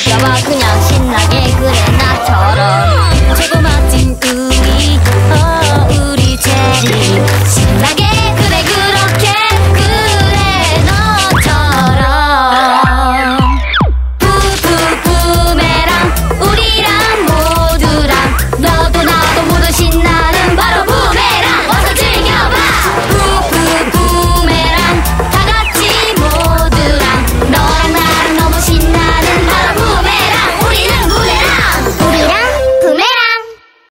즐겨와 그냥 신나게 그래 나처럼. 최고 멋진 우리 어 우리 제리.